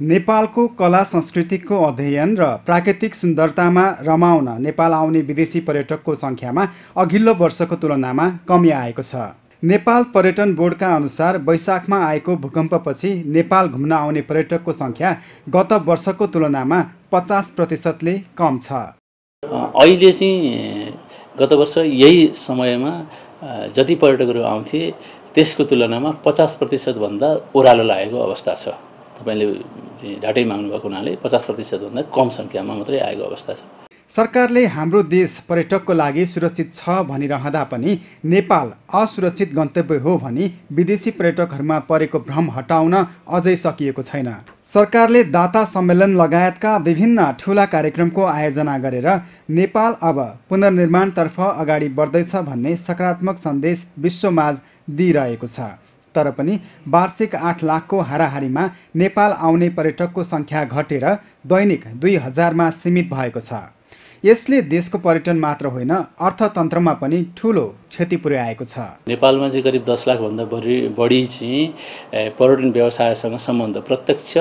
नेपालको कला संस्कृतिको अध्ययन र प्राकृतिक सुन्दरतामा रमाउन नेपाल आउने विदेशी पर्यटकको सङ्ख्यामा अघिल्लो वर्षको तुलनामा कमी आएको छ। नेपाल पर्यटन बोर्डका अनुसार वैशाखमा आएको भूकम्पपछि नेपाल घुम्न आउने पर्यटकको सङ्ख्या गत वर्षको तुलनामा पचास प्रतिशतले कम छ। अहिले चाहिँ गत वर्ष यही समयमा जति पर्यटकहरू आउँथे त्यसको तुलनामा पचास प्रतिशतभन्दा ओह्रालो लागेको अवस्था छ। तपाईँले चाहिँ ढाँटै माग्नुभएको हुनाले पचास प्रतिशतभन्दा कम सङ्ख्यामा मात्रै आएको अवस्था छ। सरकारले हाम्रो देश पर्यटकको लागि सुरक्षित छ भनिरहँदा पनि नेपाल असुरक्षित गन्तव्य हो भनी विदेशी पर्यटकहरूमा परेको भ्रम हटाउन अझै सकिएको छैन। सरकारले दाता सम्मेलन लगायतका विभिन्न ठुला कार्यक्रमको आयोजना गरेर नेपाल अब पुनर्निर्माणतर्फ अगाडि बढ्दैछ भन्ने सकारात्मक सन्देश विश्वमाझ दिइरहेको छ। तर पनि वार्षिक आठ लाखको हाराहारीमा नेपाल आउने पर्यटकको सङ्ख्या घटेर दैनिक दुई हजारमा सीमित भएको छ। यसले देशको पर्यटन मात्र होइन अर्थतन्त्रमा पनि ठुलो क्षति पुर्याएको छ। नेपालमा चाहिँ करिब दस लाखभन्दा बढी बढी चाहिँ पर्यटन व्यवसायसँग सम्बन्ध प्रत्यक्ष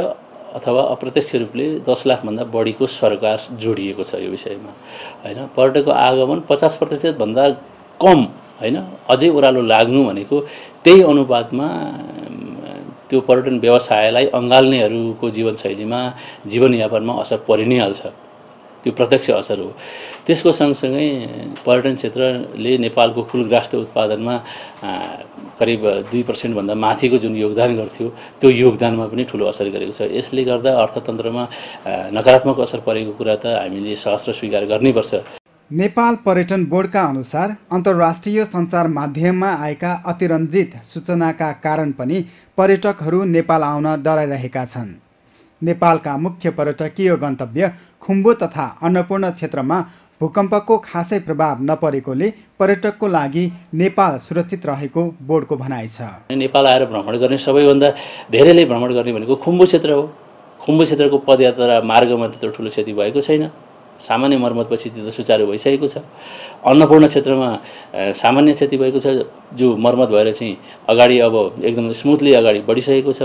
अथवा अप्रत्यक्ष रूपले दस लाखभन्दा बढीको सरकार जोडिएको छ यो विषयमा। होइन पर्यटकको आगमन पचास प्रतिशतभन्दा कम होइन? अझै ओह्रालो लाग्नु भनेको त्यही अनुपातमा त्यो पर्यटन व्यवसायलाई अँगाल्नेहरूको जीवनशैलीमा जीवनयापनमा असर परि नै हाल्छ त्यो प्रत्यक्ष असर हो। त्यसको सँगसँगै पर्यटन क्षेत्रले नेपालको कुल राष्ट्र उत्पादनमा करिब दुई पर्सेन्टभन्दा माथिको जुन योगदान गर्थ्यो त्यो योगदानमा पनि ठुलो असर गरेको छ। यसले गर्दा अर्थतन्त्रमा नकारात्मक असर परेको कुरा त हामीले सहस्र स्वीकार गर्नैपर्छ नेपाल पर्यटन बोर्डका अनुसार अन्तर्राष्ट्रिय सञ्चार माध्यममा आएका अतिरञ्जित सूचनाका कारण पनि पर्यटकहरू नेपाल आउन डराइरहेका छन्। नेपालका मुख्य पर्यटकीय गन्तव्य खुम्बु तथा अन्नपूर्ण क्षेत्रमा भूकम्पको खासै प्रभाव नपरेकोले पर्यटकको लागि नेपाल सुरक्षित रहेको बोर्डको भनाइ छ। नेपाल आएर भ्रमण गर्ने सबैभन्दा धेरैले भ्रमण गर्ने भनेको खुम्बु क्षेत्र हो। खुम्बु क्षेत्रको पदयात्रा मार्गमा त्यत्रो ठुलो क्षति भएको छैन। सामान्य मर्मतपछि त्यो त सुचारू भइसकेको छ। अन्नपूर्ण क्षेत्रमा सामान्य क्षति भएको छ जो मर्मत भएर चाहिँ अगाडि अब एकदम स्मुथली अगाडि बढिसकेको छ।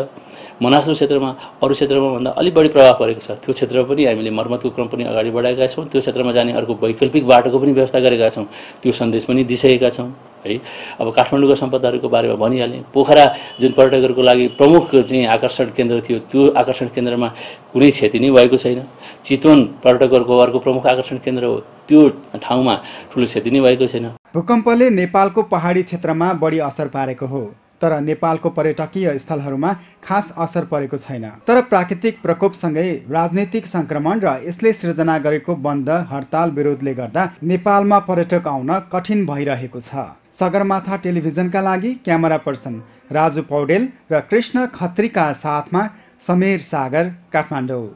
मनासु क्षेत्रमा अरू क्षेत्रमा भन्दा अलिक बढी प्रभाव परेको छ। त्यो क्षेत्र पनि हामीले मर्मतको क्रम पनि अगाडि बढाएका छौँ। त्यो क्षेत्रमा जाने अर्को वैकल्पिक बाटोको पनि व्यवस्था गरेका छौँ। त्यो सन्देश पनि दिइसकेका छौँ है। अब काठमाडौँको सम्पदाहरूको बारेमा भनिहालेँ। पोखरा जुन पर्यटकहरूको लागि प्रमुख चाहिँ आकर्षण केन्द्र थियो त्यो आकर्षण केन्द्रमा कुनै क्षति नै भएको छैन। चितवन पर्यटकहरूको अर्को प्रमुख आकर्षण केन्द्र हो। त्यो ठाउँमा ठुलो क्षति नै भएको छैन। भूकम्पले नेपालको पहाडी क्षेत्रमा बढी असर पारेको हो तर नेपालको पर्यटकीय स्थलहरूमा खास असर परेको छैन। तर प्राकृतिक प्रकोपसँगै राजनैतिक सङ्क्रमण र यसले सृजना गरेको बन्द हडताल विरोधले गर्दा नेपालमा पर्यटक आउन कठिन भइरहेको छ। सगरमाथा टेलिभिजनका लागि क्यामेरा पर्सन राजु पौडेल र कृष्ण खत्रीका साथमा समीर सागर काठमाडौँ।